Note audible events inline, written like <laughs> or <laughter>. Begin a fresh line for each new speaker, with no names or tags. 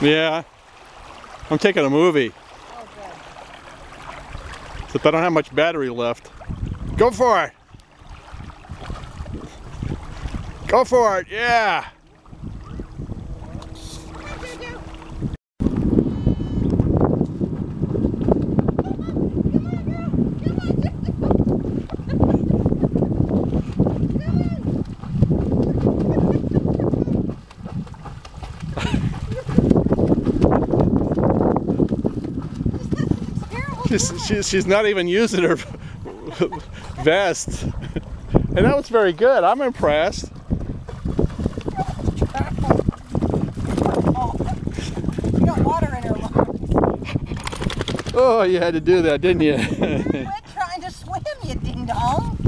Yeah. I'm taking a movie.
Oh.
Except I don't have much battery left. Go for it! Go for it, yeah! she's, she's, she's not even using her vest. And that was very good. I'm impressed.
Oh, you had to do that, didn't
you? <laughs> you were trying to swim, you ding dong.